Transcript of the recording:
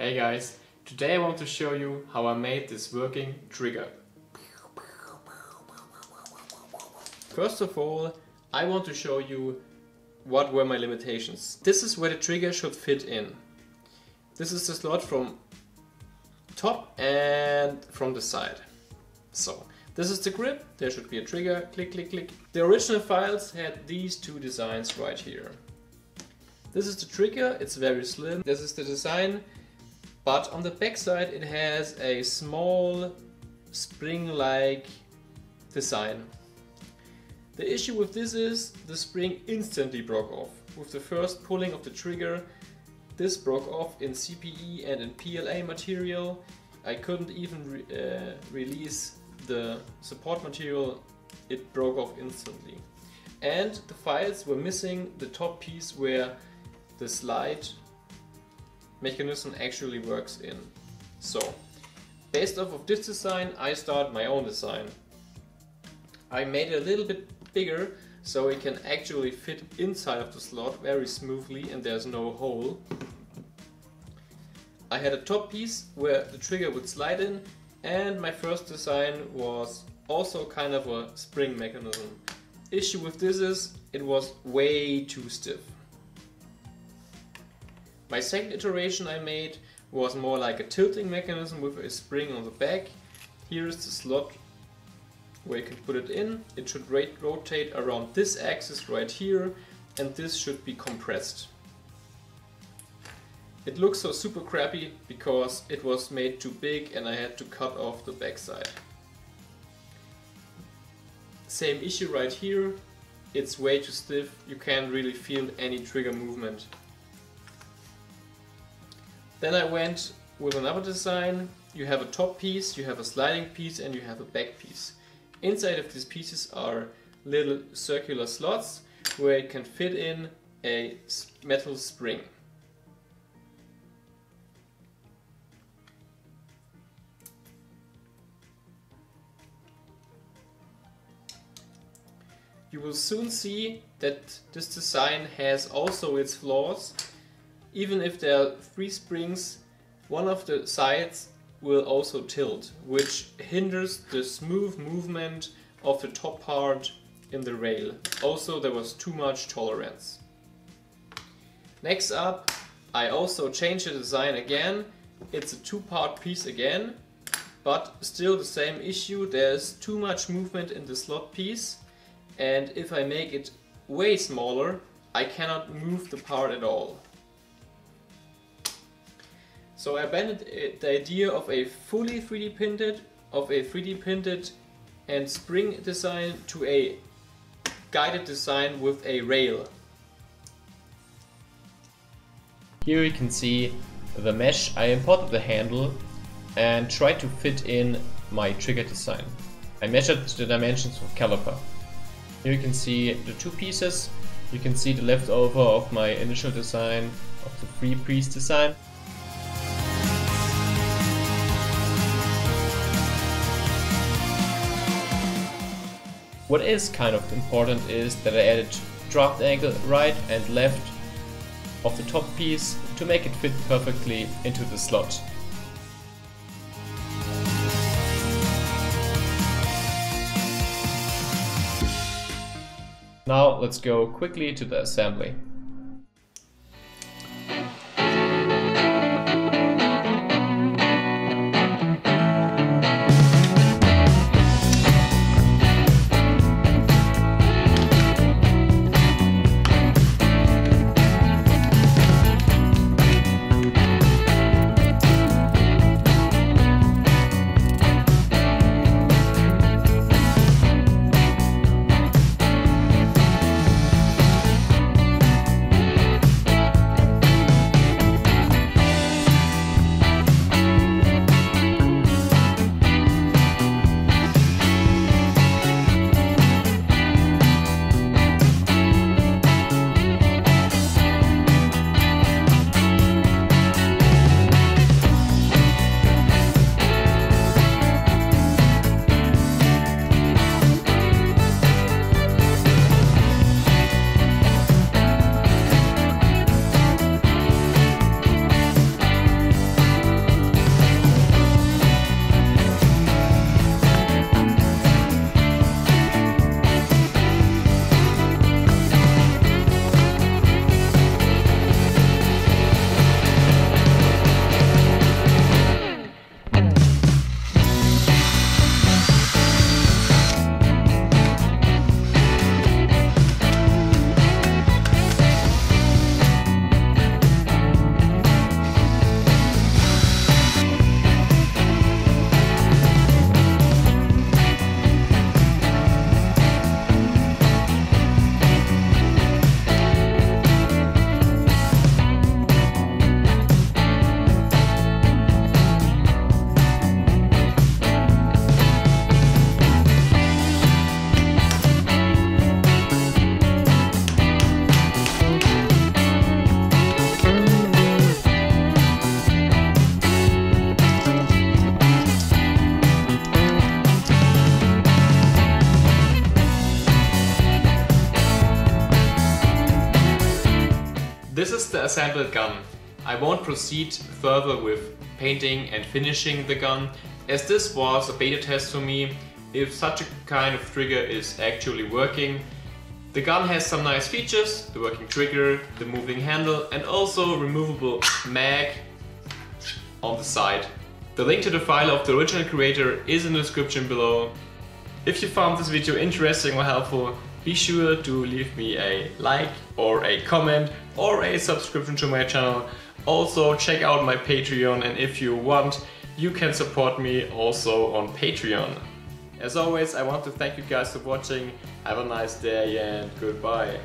Hey guys, today I want to show you how I made this working trigger. First of all, I want to show you what were my limitations. This is where the trigger should fit in. This is the slot from top and from the side. So, this is the grip, there should be a trigger, click, click, click. The original files had these two designs right here. This is the trigger, it's very slim. This is the design, but on the back side it has a small spring-like design. The issue with this is the spring instantly broke off. With the first pulling of the trigger, this broke off in CPE and in PLA material. I couldn't even re uh, release the support material, it broke off instantly. And the files were missing the top piece where the slide mechanism actually works in. So, based off of this design, I start my own design. I made it a little bit bigger so it can actually fit inside of the slot very smoothly and there's no hole. I had a top piece where the trigger would slide in and my first design was also kind of a spring mechanism. Issue with this is it was way too stiff. My second iteration I made was more like a tilting mechanism with a spring on the back. Here is the slot where you can put it in. It should rotate around this axis right here and this should be compressed. It looks so super crappy because it was made too big and I had to cut off the backside. Same issue right here, it's way too stiff, you can't really feel any trigger movement. Then I went with another design. You have a top piece, you have a sliding piece and you have a back piece. Inside of these pieces are little circular slots where it can fit in a metal spring. You will soon see that this design has also its flaws even if there are three springs, one of the sides will also tilt, which hinders the smooth movement of the top part in the rail. Also there was too much tolerance. Next up, I also changed the design again. It's a two-part piece again, but still the same issue. There's too much movement in the slot piece, and if I make it way smaller, I cannot move the part at all. So I abandoned uh, the idea of a fully 3D printed, of a 3D printed and spring design to a guided design with a rail. Here you can see the mesh. I imported the handle and tried to fit in my trigger design. I measured the dimensions with caliper. Here you can see the two pieces. You can see the leftover of my initial design of the free priest design. What is kind of important is that I added draft angle right and left of the top piece to make it fit perfectly into the slot. Now let's go quickly to the assembly. Is the assembled gun. I won't proceed further with painting and finishing the gun, as this was a beta test for me if such a kind of trigger is actually working. The gun has some nice features, the working trigger, the moving handle and also removable mag on the side. The link to the file of the original creator is in the description below. If you found this video interesting or helpful, be sure to leave me a like or a comment or a subscription to my channel. Also check out my Patreon and if you want, you can support me also on Patreon. As always, I want to thank you guys for watching. Have a nice day and goodbye.